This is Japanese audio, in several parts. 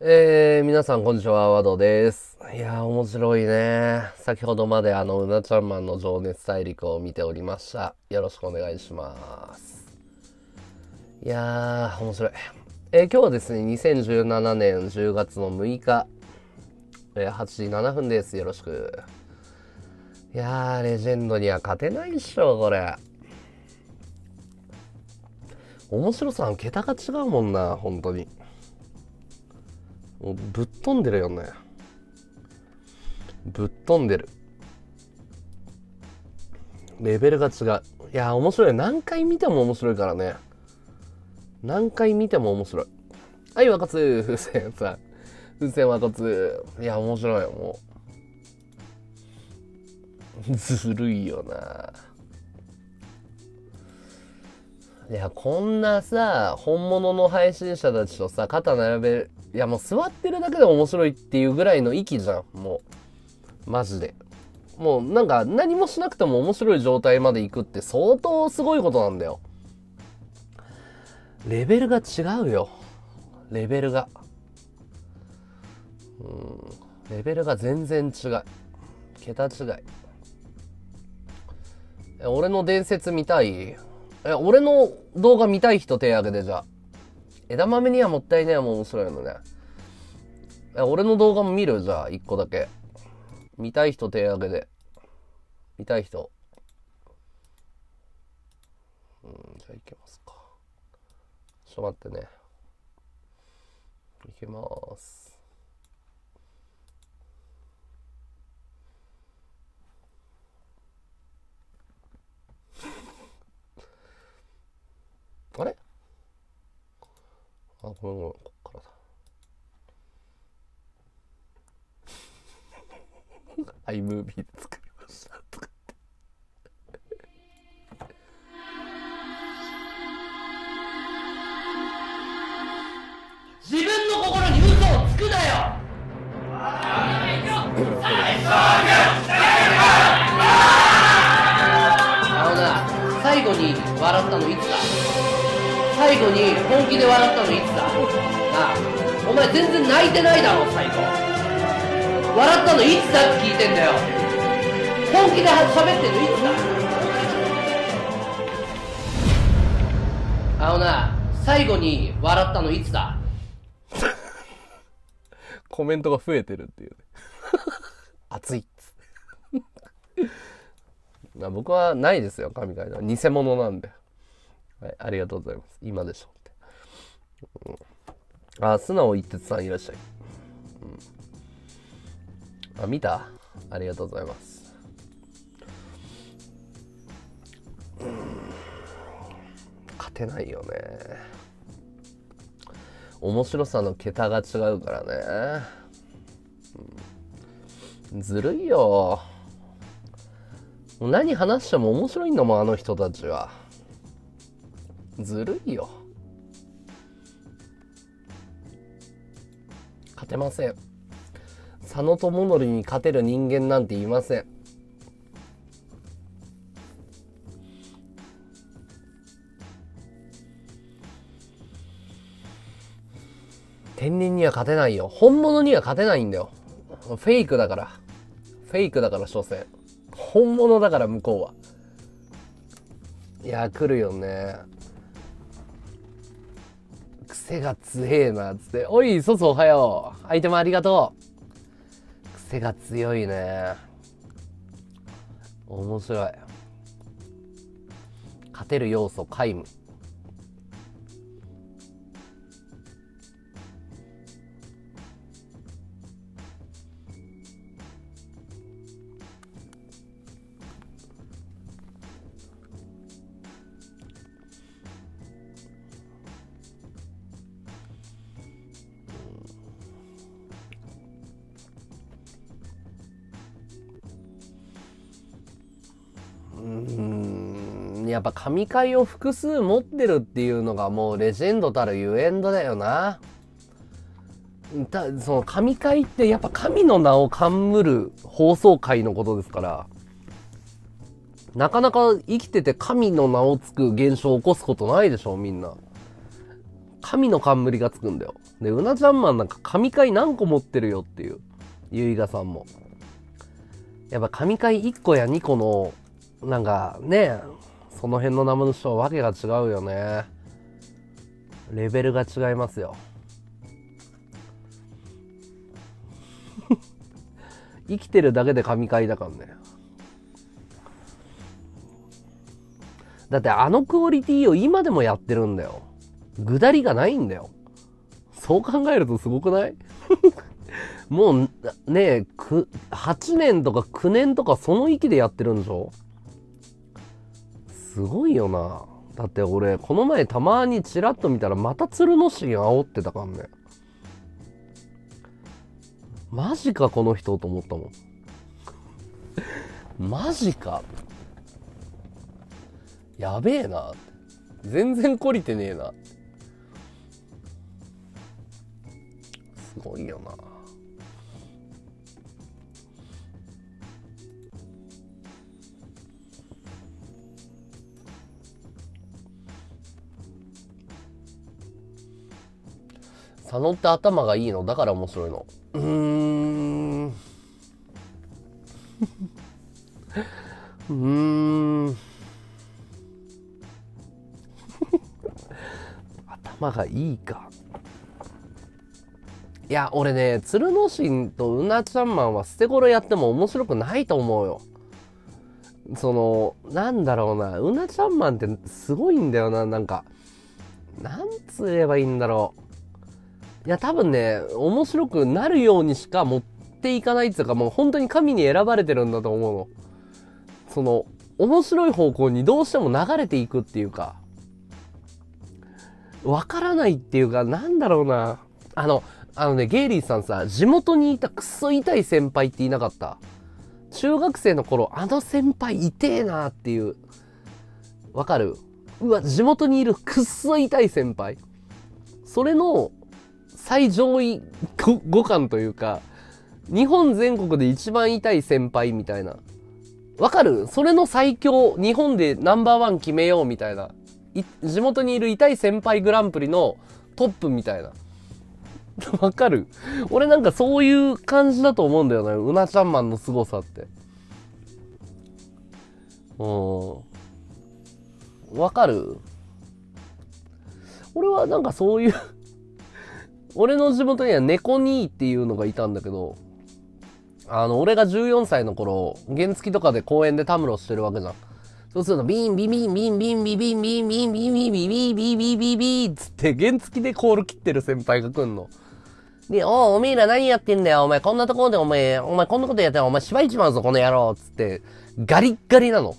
えー、皆さんこんにちは、ワドです。いやー、面白いね。先ほどまであの、うなちゃんマンの情熱大陸を見ておりました。よろしくお願いします。いやー、面白い。えー今日はですね、2017年10月の6日、えー8時7分です。よろしく。いやー、レジェンドには勝てないっしょ、これ。面白さの桁が違うもんな、本当に。もうぶっ飛んでるよね。ぶっ飛んでる。レベルが違う。いや、面白い。何回見ても面白いからね。何回見ても面白い。はい、若津、風船さん。風船若津。いや、面白い、もう。ずるいよな。いや、こんなさ、本物の配信者たちとさ、肩並べる。いや、もう座ってるだけで面白いっていうぐらいの域じゃん、もう。マジで。もうなんか何もしなくても面白い状態まで行くって相当すごいことなんだよ。レベルが違うよ。レベルが。うん。レベルが全然違う。桁違い。え俺の伝説見たい？え、俺の動画見たい人手挙げてじゃあ。枝豆にはもったいねえもん面白いのね。俺の動画も見る？じゃあ、一個だけ。見たい人手挙げて。見たい人。うん、じゃあ行きますか。ちょっと待ってね。行きます。あれ？あ、ごめんごめん、こっからだ。iMovie で作最後に本気で笑ったのいつだ？なあお前全然泣いてないだろ最後笑ったのいつだって聞いてんだよ本気で喋ってんのいつだ？あのな最後に笑ったのいつだ？コメントが増えてるっていうね。熱いっつって。僕はないですよ、神回は。偽物なんで。はい、ありがとうございます。今でしょって。うん、あ、素直一徹さんいらっしゃい。うん、あ、見た？ありがとうございます。うん勝てないよね。面白さの桁が違うからね、ずるいよ何話しても面白いんだもんあの人たちはずるいよ勝てません佐野智則に勝てる人間なんていません天然には勝てないよ。本物には勝てないんだよ。フェイクだから。フェイクだから、所詮。本物だから、向こうは。いや、来るよね。癖が強えな、つって。おい、ソソおはよう。アイテムありがとう。癖が強いね。面白い。勝てる要素、皆無。神回を複数持ってるっていうのがもうレジェンドたるゆえんだよな。たその神回ってやっぱ神の名を冠る放送回のことですからなかなか生きてて神の名をつく現象を起こすことないでしょみんな神の冠がつくんだよ。で、うなちゃんマンなんか神回何個持ってるよっていう。ゆいがさんも。やっぱ神回1個や2個の、なんかね、その辺の生の人はわけが違うよね。レベルが違いますよ。生きてるだけで神回だからね。だってあのクオリティを今でもやってるんだよ。ぐだりがないんだよ。そう考えるとすごくない？もうねく、8年とか9年とかその域でやってるんでしょ？すごいよな。だって俺、この前たまにチラッと見たらまた鶴の神煽ってたからね。マジかこの人と思ったもん。マジか。やべえな。全然懲りてねえな。すごいよな。佐野って頭がいいの？だから面白いの。うーん。うーん。頭がいいか。いや、俺ね、鶴の神とうなちゃんマンは捨て頃やっても面白くないと思うよ。その、なんだろうな、うなちゃんマンってすごいんだよな、なんか。なんつ言えばいいんだろう。いや、多分ね、面白くなるようにしか持っていかないっていうか、もう本当に神に選ばれてるんだと思うの。その、面白い方向にどうしても流れていくっていうか、わからないっていうか、なんだろうな。あの、あのね、ゲイリーさんさ、地元にいたクソ痛い先輩っていなかった中学生の頃、あの先輩痛えなっていう。わかる？うわ、地元にいるくっそ痛い先輩。それの最上位互換というか、日本全国で一番痛い先輩みたいな。わかる？それの最強、日本でナンバーワン決めようみたいな。地元にいる痛い先輩グランプリのトップみたいな。わかる？俺なんかそういう感じだと思うんだよね。うなちゃんマンの凄さって。うん。わかる？俺はなんかそういう俺の地元には猫兄っていうのがいたんだけど、あの、俺が14歳の頃、原付とかで公園でたむろしてるわけじゃん。そうすると、ビンビンビンビンビンビンビンビンビンビンビンビンビンビンビンビンビンつって原付でコール切ってる先輩が来んの。で、おおめえら何やってんだよ、お前こんなところでお前、お前こんなことやったらお前芝居ちまうぞ、この野郎つって、ガリッガリなの。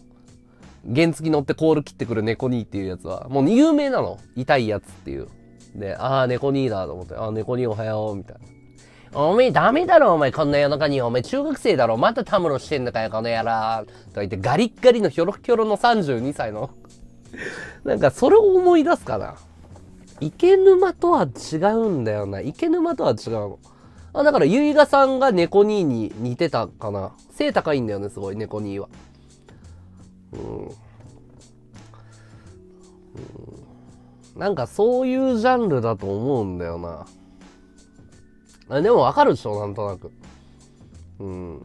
原付乗ってコール切ってくる猫兄っていうやつは、もう有名なの。痛いやつっていう。で、ああ、猫兄だと思って、ああ、猫兄おはよう、みたいな。おめえダメだろ、お前、こんな夜中に。お前、中学生だろ。またたむろしてんのかよ、この野郎。とか言って、ガリッガリのヒョロヒョロの32歳の なんか、それを思い出すかな。池沼とは違うんだよな。池沼とは違うの。あ、だから、ゆいがさんが猫兄に似てたかな。背高いんだよね、すごい、猫兄は。うん。なんかそういうジャンルだと思うんだよな。あでもわかるでしょ、なんとなく。うん。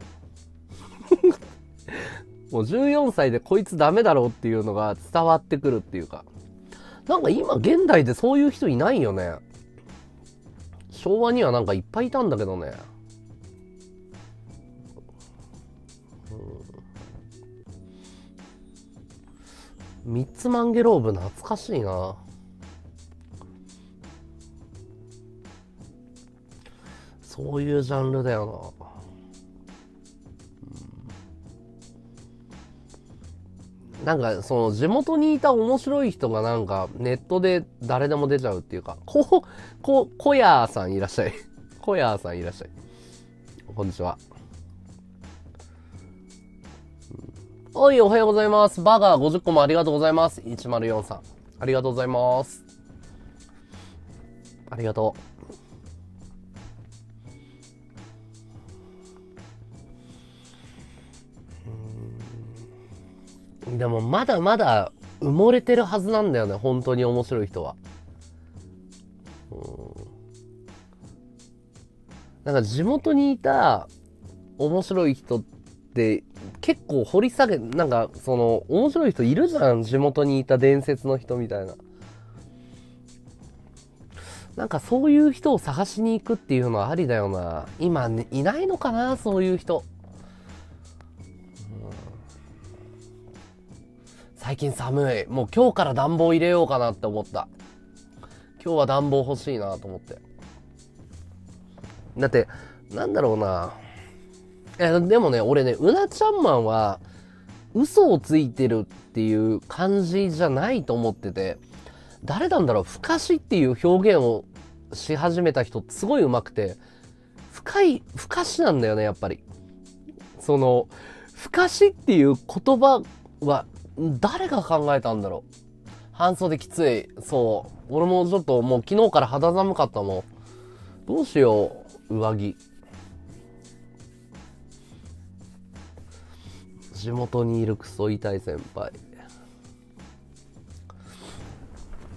もう14歳でこいつダメだろうっていうのが伝わってくるっていうか。なんか今現代でそういう人いないよね。昭和にはなんかいっぱいいたんだけどね。うん、ミッツマンゲローブ懐かしいな。そういうジャンルだよな。なんかその地元にいた面白い人がなんかネットで誰でも出ちゃうっていうか、こ、こ、小屋さんいらっしゃい。小屋さんいらっしゃい。こんにちは。おい、おはようございます。バーガー50個もありがとうございます。104さん。ありがとうございます。ありがとう。でもまだまだ埋もれてるはずなんだよね、本当に面白い人は。うん。なんか地元にいた面白い人って結構掘り下げ、なんかその面白い人いるじゃん、地元にいた伝説の人みたいな。なんかそういう人を探しに行くっていうのはありだよな。今、ね、いないのかな、そういう人。最近寒い。もう今日から暖房入れようかなって思った。今日は暖房欲しいなと思って。だって、なんだろうな。え、でもね、俺ね、うなちゃんマンは、嘘をついてるっていう感じじゃないと思ってて、誰なんだろう、ふかしっていう表現をし始めた人すごい上手くて、深い、ふかしなんだよね、やっぱり。その、ふかしっていう言葉は、誰が考えたんだろう。半袖きつい。そう。俺もちょっともう昨日から肌寒かったもん。どうしよう、上着。地元にいるクソ痛い先輩。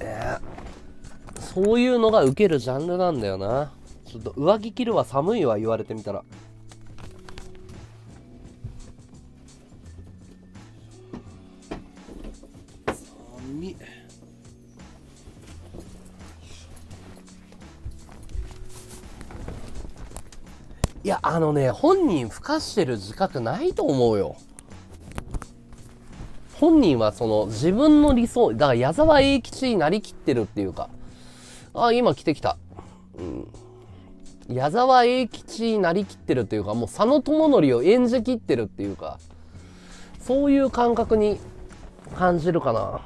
えー、そういうのが受けるジャンルなんだよな。ちょっと上着着るは寒いわ、言われてみたら。寒い。や、あのね、本人ふかしてる自覚ないと思うよ。本人はその自分の理想、だから矢沢永吉になりきってるっていうか、あ、今来てきた。うん。矢沢永吉になりきってるっていうか、もう佐野智則を演じきってるっていうか、そういう感覚に感じるかな。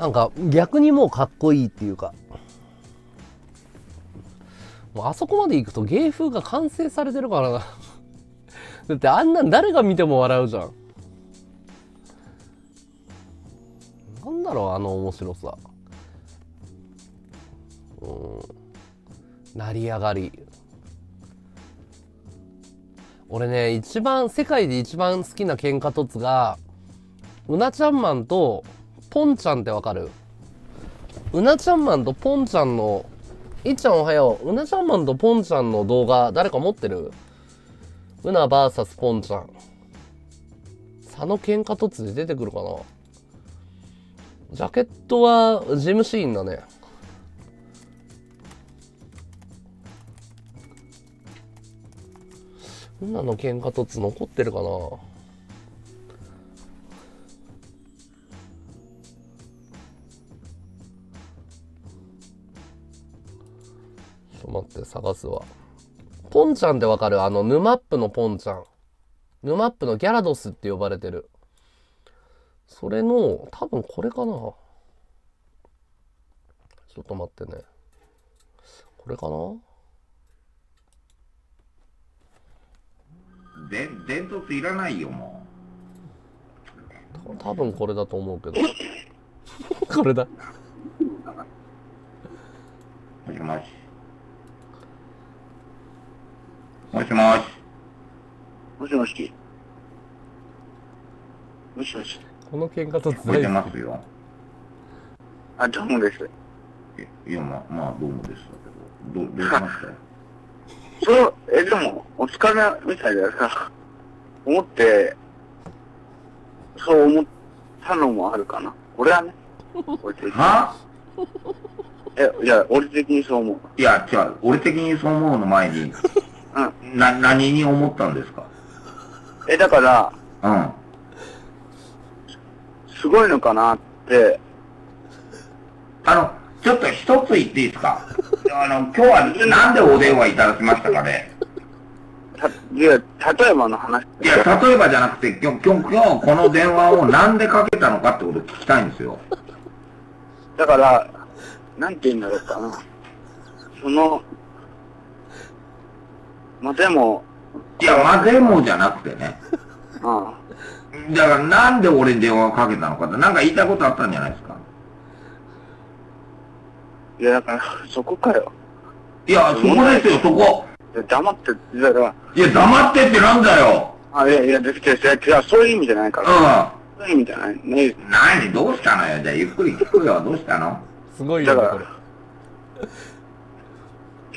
なんか逆にもうかっこいいっていうか。もうあそこまで行くと芸風が完成されてるからな。だってあんなん誰が見ても笑うじゃん。なんだろう、あの面白さ。うん。成り上がり。俺ね、一番、世界で一番好きな喧嘩凸が、うなちゃんマンと、ポンちゃんってわかる？うなちゃんマンとポンちゃんの、いっちゃんおはよう。うなちゃんマンとポンちゃんの動画、誰か持ってる？うな VS ポンちゃん。佐野喧嘩凸で出てくるかな？ジャケットはジムシーンだね。うなの喧嘩凸残ってるかな？と待って、探すわ。ポンちゃんってわかる？あの、ヌマップのポンちゃん。ヌマップのギャラドスって呼ばれてる。それの、多分これかなちょっと待ってね。これかな？で伝突いらないよも多分これだと思うけど。これだ。うもしもしもしもしもしもし。もしもし。この喧嘩と聞こえてますよあ、どうもです。いいやまあまあどうもでしたけどどどうしました？よ そう、え、でも、お疲れみたいださ、思って、そう思ったのもあるかな。俺はね。俺的に。は？え、いや、俺的にそう思う。いや違う俺的にそう思うの前にうん。な何に思ったんですか？え、だから、うんすごいのかなって、あのちょっと一つ言っていいですか？あの今日はなんでお電話いただきましたかね？た、いや、例えばの話。いや例えばじゃなくて今日今日今日この電話をなんでかけたのかってことを聞きたいんですよだから、なんて言うんだろうかな。その、まあ、でも、いやまあでもじゃなくてねあだからなんで俺に電話をかけたのかって、なんか言いたいことあったんじゃないですか？いや、だから、そこかよ。いや、そこですよ、そこ。いや黙って、だから、いや、黙ってってなんだよ。あ、いやいや、できて、違う、違う、そういう意味じゃないかうら。そういう意味じゃない。ね、ん。何どうしたのよ？じゃあ、ゆっくり聞くよ。どうしたの？すごいよね、だからこ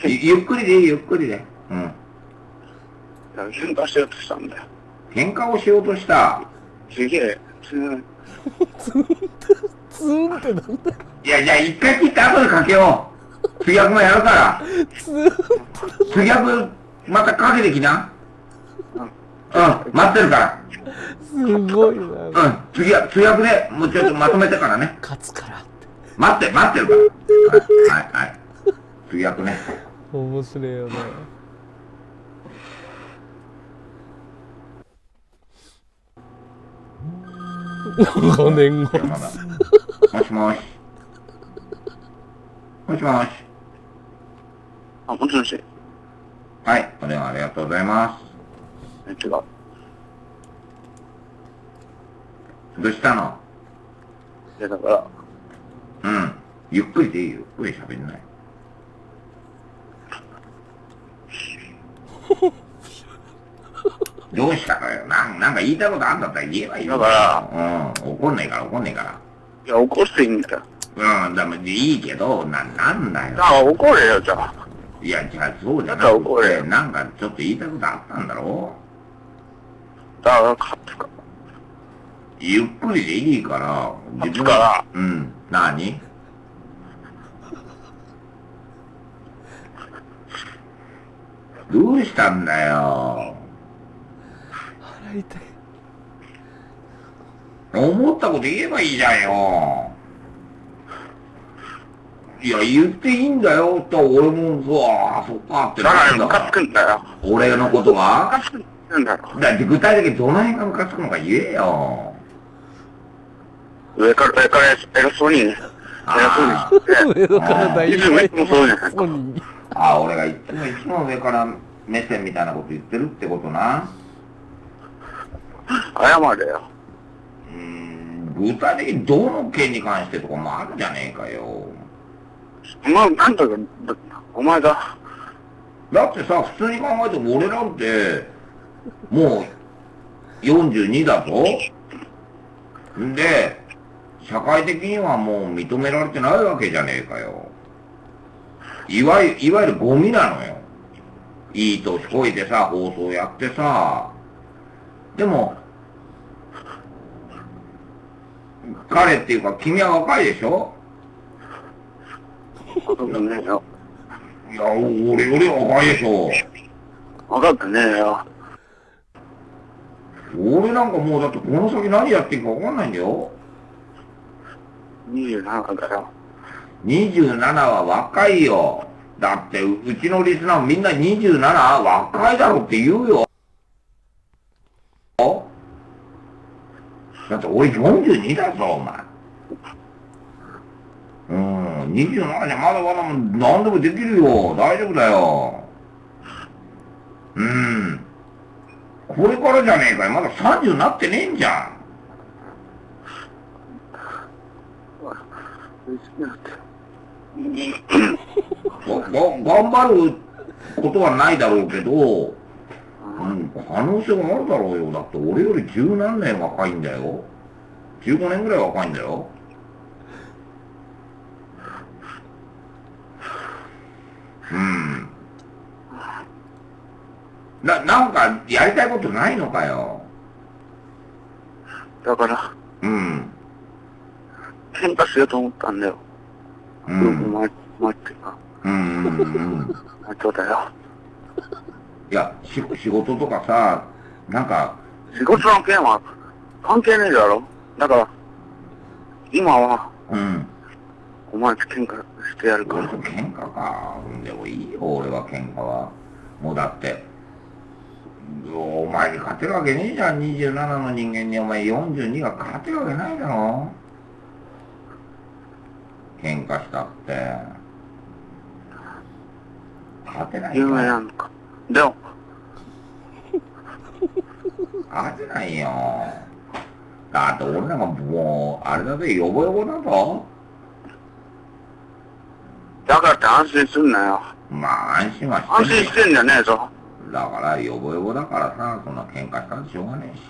れ。ゆゆっくりでいい、ゆっくりで。うん。いや喧嘩しようとしたんだよ。喧嘩をしようとした。すげえ、すげえ。ツーンってなんだよ。いや、じゃあ一回切って後でかけよう。次役もやるから。ツーンって次役、またかけてきな。うん、待ってるから。すごいな。うん、次は、次役でもうちょっとまとめてからね。勝つからって。待って、待ってるから。はい、はい、はい。次役ね。面白いよね。5年後。もしもし。もしもし。あ、もしもし。はい、お電話ありがとうございまえ、違う。す。どうしたの？いや、だから、うん。ゆっくりでいいよ。ゆっくり喋んない。どうしたかよ。なんなんか言いたいことあんだったら言えばいいよ。だかうん。怒んないから怒んないから。いや、怒っていいんだよ。うん、だめいいけど、な、なんだよ。だから怒れよ、じゃあ。いや、じゃあそうじゃなだからく怒れよて、なんかちょっと言いたいことあったんだろ？だから、勝つか。ゆっくりでいいから、勝つから。うん。何？どうしたんだよ？い。思ったこと言えばいいじゃんよ。いや、言っていいんだよって俺もさ、あそっかってだから、んムカつくんだよ。俺のことムがカつくんだよ。だって具体的にどの辺がムカつくのか言えよ。上から、上から偉そうに、偉あそうに。上野から大いつもいつもそうじゃ。あ、俺がいつもいつも上から目線みたいなこと言ってるってことな。謝れよ。うーん、具体的にどの件に関してとかもあるじゃねえかよ。お前、なんだか、お前が、だってさ、普通に考えても俺なんて、もう42だぞ。んで、社会的にはもう認められてないわけじゃねえかよ。いわゆる、いわゆるゴミなのよ。いい年こいてさ、放送やってさ。でも、彼っていうか君は若いでしょ？分かってねえよ。いや、俺より若いでしょ。分かってねえよ。俺なんかもうだってこの先何やっていいか分かんないんだよ。27だよ。27は若いよ。だってううちのリスナーみんな27若いだろって言うよ。だって俺42だぞ、お前。うん、27じゃまだまだ何でもできるよ。大丈夫だよ。うん。これからじゃねえかよ。まだ30になってねえんじゃん。頑張ることはないだろうけど、うん、可能性はあるだろうよ。だって俺より十何年若いんだよ。15年ぐらい若いんだよ。うん。な、なんかやりたいことないのかよ。だから、うん。喧嘩しようと思ったんだよ。ううん、ん。前、前っていうか、うんうんうん。前そうだよ。いや、し仕事とかさ、なんか、仕事の件は関係ねえだろ。だから、今は、うん。お前と喧嘩してやるから。俺と喧嘩か。でもいいよ、俺は喧嘩は。もうだって、お前に勝てるわけねえじゃん、27の人間にお前42が勝てるわけないだろ。喧嘩したって。勝てないよ。なのか。でも、勝てないよ。だって俺なんかもう、あれだぜ、ヨボヨボだぞ。だからって安心すんなよ。まあ安心はして安心してんじゃねえぞ。だから、ヨボヨボだからさ、そんな喧嘩したらしょうがねえし。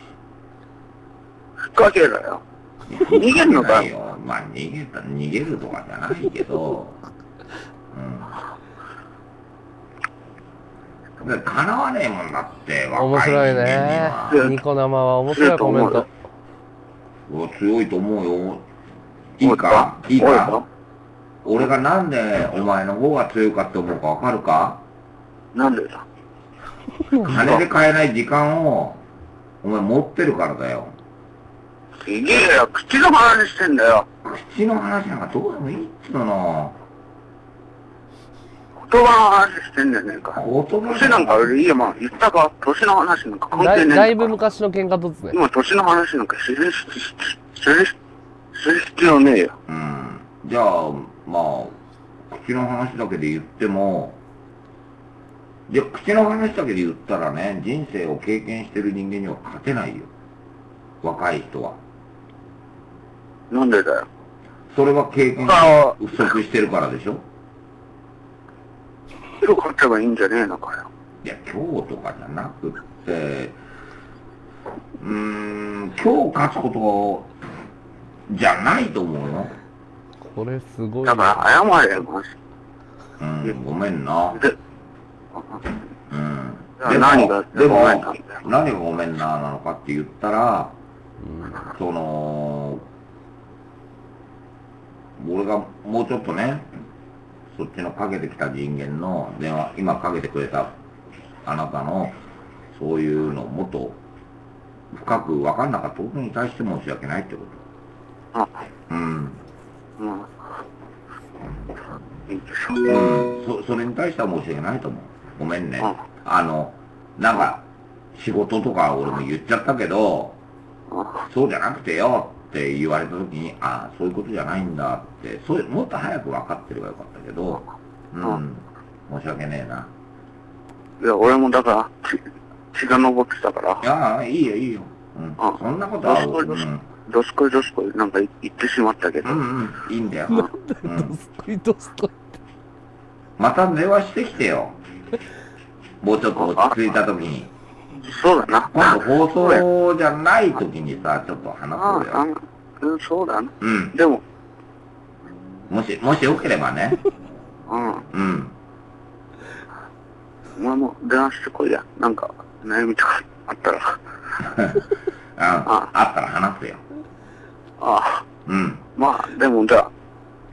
ふっかけろよ。逃げんのかいよ。まあ、逃げた、逃げるとかじゃないけど、うん。だって叶わねえもんだって、若い面白い人間にねは。ニコ生は面白いコメント。強いと思うよ。いいか？いい多か俺がなんでお前の方が強いかって思うかわかるか？なんでだ？金で買えない時間を、お前持ってるからだよ。すげえよ、口の話してんだよ。口の話なんかどうでもいいっつうの。言葉の話してんだよねえか。年なんか俺、いいよ、まあ、言ったか、年の話なんか関だい係ねえんだだいぶ昔の喧嘩とつね。今、年の話なんかする、する、する、必要ねえよ。うん。じゃあ、まあ、口の話だけで言っても、じゃあ口の話だけで言ったらね、人生を経験してる人間には勝てないよ。若い人は。なんでだよ。それは経験あが不足してるからでしょ今日勝てばいいんじゃねえのかよ。いや、今日とかじゃなくって、うーん、今日勝つことじゃないと思うよ。これすごいだね。から謝れよ、うん、ごめんな。で。うん。じゃあ何がでもごめんなんだよ、何がごめんななのかって言ったら、うんその、俺がもうちょっとね、そっちのかけてきた人間の電話、今かけてくれたあなたの、そういうのをもっと深く分かんなかったことに対して申し訳ないってこあ、と。うん。まあ。いいでしょ。うん。そ、それに対しては申し訳ないと思う。ごめんね。ああの、なんか、仕事とか俺も言っちゃったけど、あそうじゃなくてよって言われた時に、ああ、そういうことじゃないんだって、そういう、もっと早く分かってればよかったけど、うん、申し訳ねえな。いや、俺もだから、血血が上ってたからい、やあ、いいよ、いいよ。うんあ、そんなことは、どすこいどすうん、どすこいどすこいなんか言ってしまったけど、うん、うん、いいんだよ。なんうドん、スコイドスコイ。また電話してきてよ。もうちょっと落ち着いた時に。そうだな。今度放送じゃない時にさ、ちょっと話ああ、あそうよ。うん、そうだな。うん。でも、もし、もしよければね。うん、うん。お前も電話してこいや。なんか、悩みとかあったら。ああったら話すよ。ああ、うん。まあ、でもじゃあ、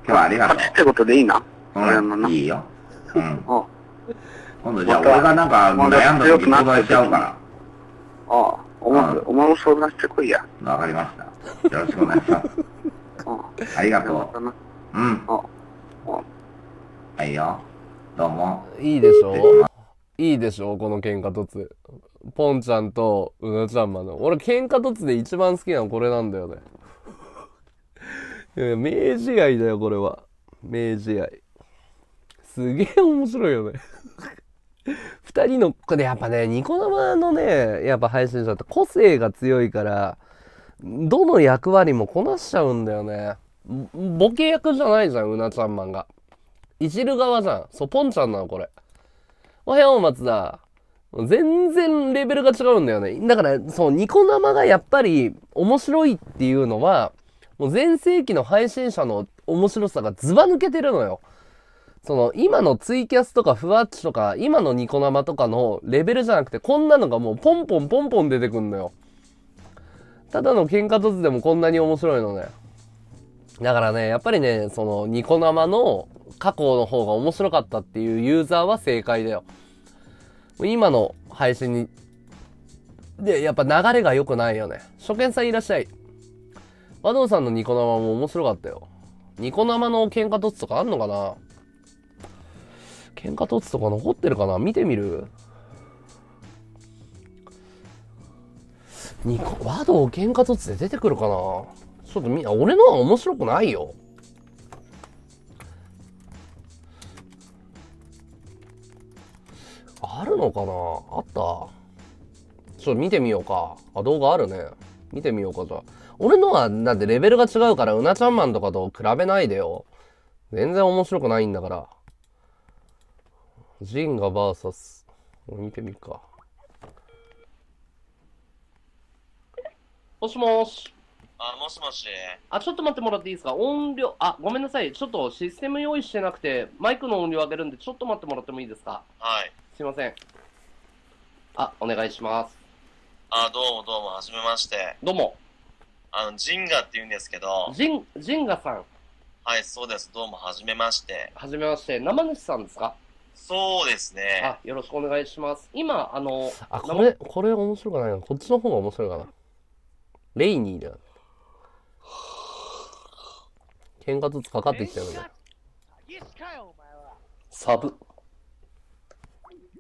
今日はありがとう勝ちってことでいいな？うん、な。いいよ。うん。あ今度じゃあ俺がなんか悩んだ時相談しちゃうから。ああ、お前、うんお前も相談してこいや。わかりました。よろしくお願いします。あありがと。う。うん。ああ、はいよ。どうも。いいでしょ？いいでしょ？この喧嘩突。ポンちゃんとうなちゃんまの。俺喧嘩突で一番好きなのこれなんだよね。いや名試合だよ、これは。名試合。すげえ面白いよね。二人の、これやっぱね、ニコ生のね、やっぱ配信者って個性が強いから、どの役割もこなしちゃうんだよね。ボケ役じゃないじゃん、うなちゃんマンが。いじる側じゃん。そう、ポンちゃんなの、これ。おはよう、松田。全然レベルが違うんだよね。だから、そう、ニコ生がやっぱり面白いっていうのは、もう全盛期の配信者の面白さがズバ抜けてるのよ。その、今のツイキャスとかふわっちとか、今のニコ生とかのレベルじゃなくて、こんなのがもうポンポンポンポン出てくんのよ。ただの喧嘩突でもこんなに面白いのね。だからね、やっぱりね、その、ニコ生の過去の方が面白かったっていうユーザーは正解だよ。今の配信に、で、やっぱ流れが良くないよね。初見さんいらっしゃい。和道さんのニコ生も面白かったよ。ニコ生の喧嘩突とかあんのかな？喧嘩突とか残ってるかな？見てみるニコ、和道喧嘩突で出てくるかな？ちょっとみんな、俺のは面白くないよ。あるのかな？あったちょっと見てみようか。あ、動画あるね。見てみようか、じゃあ。俺のは、だってレベルが違うから、うなちゃんマンとかと比べないでよ。全然面白くないんだから。ジンガ VS。見てみるか。もしもし。あ、もしもし。あ、ちょっと待ってもらっていいですか？音量、あ、ごめんなさい。ちょっとシステム用意してなくて、マイクの音量上げるんで、ちょっと待ってもらってもいいですか？はい。すいません。あ、お願いします。あ、どうもどうも、はじめまして。どうも、あの、ジンガって言うんですけど、ジン、ジンガさん、はい、そうです。どうも、はじめまして。はじめまして、生主さんですか？そうですね。あ、よろしくお願いします。今、あの、あ、これ、これ面白くないな。こっちの方が面白いかな。レイニーだ。喧嘩ずつかかってきてるね。サブ。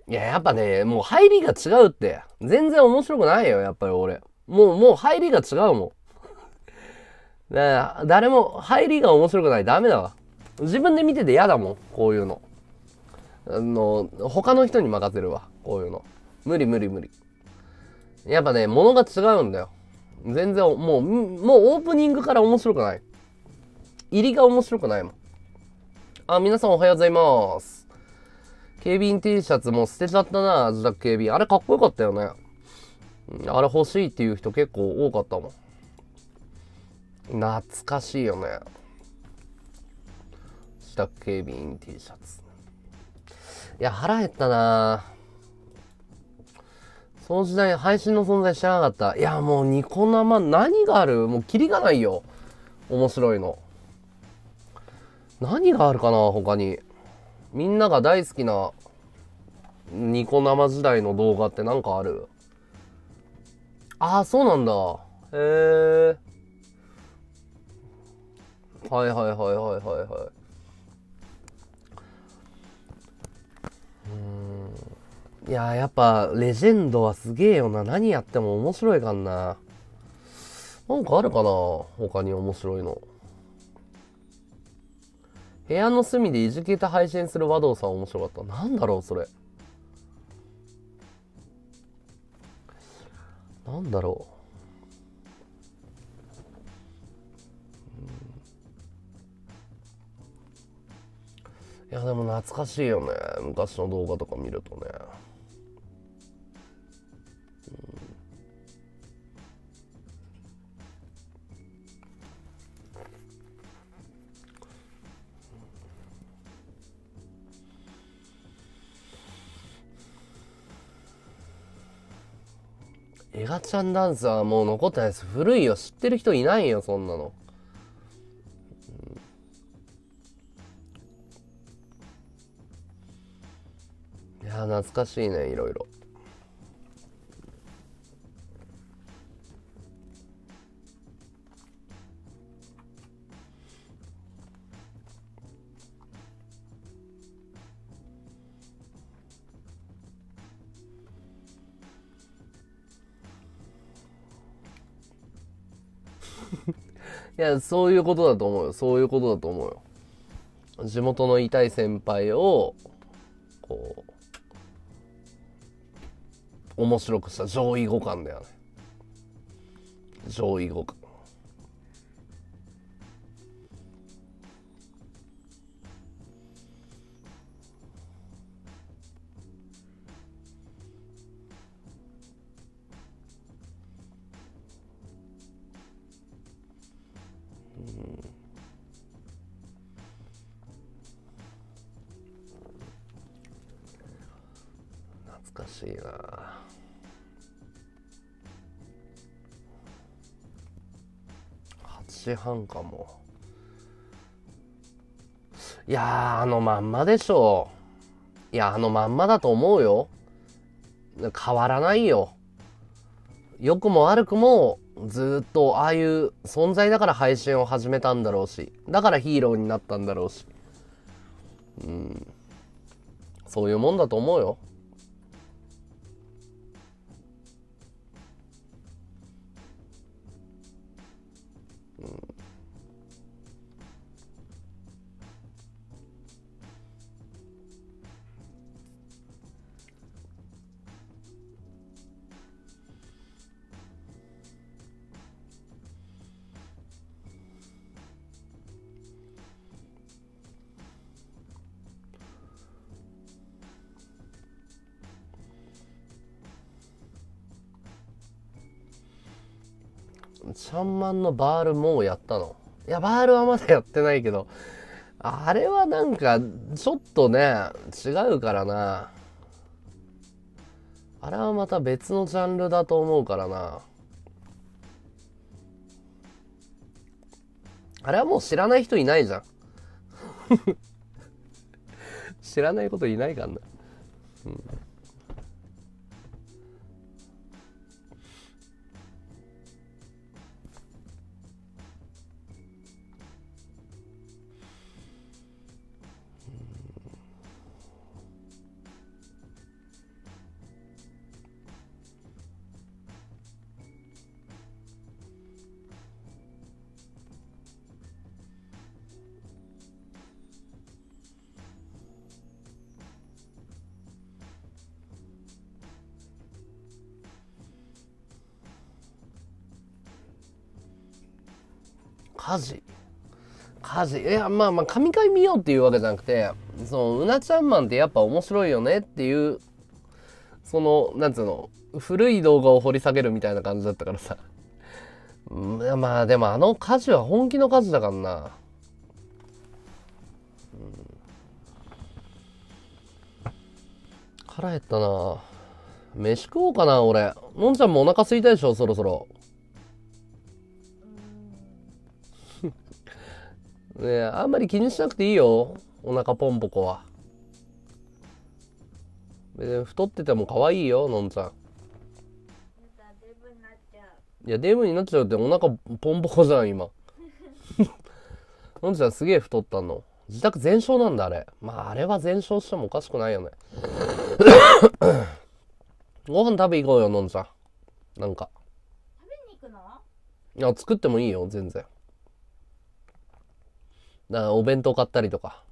いや、やっぱね、もう入りが違うって。全然面白くないよ、やっぱり俺。もう、もう入りが違うもん。だから誰も入りが面白くない。ダメだわ。自分で見てて嫌だもん、こういうの。あの、他の人に任せるわ、こういうの。無理無理無理。やっぱね、物が違うんだよ。全然、もう、もうオープニングから面白くない。入りが面白くないもん。あ、皆さんおはようございます。警備員 T シャツもう捨てちゃったな、自宅警備員。あれかっこよかったよね。あれ欲しいっていう人結構多かったもん。懐かしいよね。自宅警備員 T シャツ。いや、腹減ったなその時代配信の存在知らなかった。いや、もうニコ生何がある？もうキリがないよ。面白いの。何があるかな他に。みんなが大好きなニコ生時代の動画ってなんかある？ああ、そうなんだ。へえ。はいはいはいはいはいはい。いややっぱレジェンドはすげえよな。何やっても面白いかんな。なんかあるかな他に面白いの。部屋の隅でいじけた配信する和道さん面白かった。なんだろう、それ。なんだろう。いや、でも懐かしいよね。昔の動画とか見るとね。ちゃんダンスはもう残ってないです。古いよ。知ってる人いないよ、そんなの。うんいや、懐かしいね、いろいろ。いや、そういうことだと思うよ。そういうことだと思うよ。地元の痛い先輩を、こう、面白くした上位互換だよね。上位互換。懐かしいな。8時半かも。いやあのまんまでしょ。ういやあのまんまだと思うよ。変わらないよ。良くも悪くもずっとああいう存在だから配信を始めたんだろうし。だからヒーローになったんだろうし。うん。そういうもんだと思うよ。ちゃんまんのバールもうやったのいや、バールはまだやってないけど、あれはなんか、ちょっとね、違うからな。あれはまた別のジャンルだと思うからな。あれはもう知らない人いないじゃん。知らないこといないからな。うん家事。家事。いやまあまあ神回見ようっていうわけじゃなくてそのうなちゃんマンってやっぱ面白いよねっていうそのなんつうの古い動画を掘り下げるみたいな感じだったからさ。まあでもあの家事は本気の家事だからな、うん。腹減ったな。飯食おうかな俺。のんちゃんもお腹空いたでしょそろそろ。ねえあんまり気にしなくていいよお腹ポンポコは。別に太ってても可愛いよのんちゃん。いやデブになっちゃうってお腹ポンポコじゃん今。のんちゃんすげえ太ったの。自宅全焼なんだあれ。まああれは全焼してもおかしくないよね。ご飯食べ行こうよのんちゃん。なんか。食べに行くの？いや作ってもいいよ全然なお弁当買ったりとか。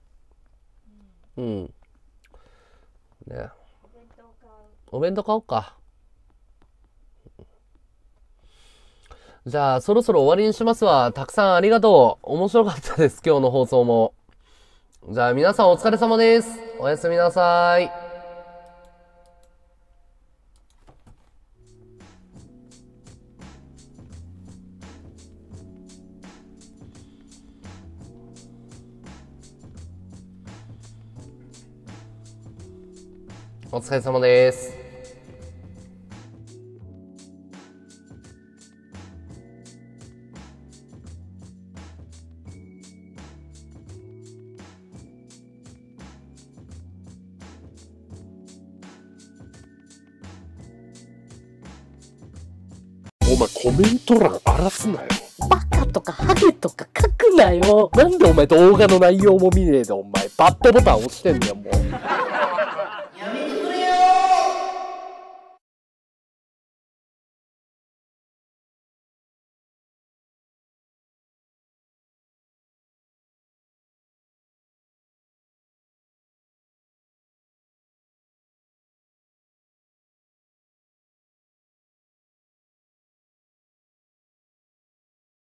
うん。ね。お弁当買お弁当買おうか。じゃあそろそろ終わりにしますわ。たくさんありがとう。面白かったです。今日の放送も。じゃあ皆さんお疲れ様です。おやすみなさい。お疲れ様です。お前コメント欄荒らすなよ。バカとかハゲとか書くなよ。なんでお前動画の内容も見ねえでお前バッドボタン押してんだよもう。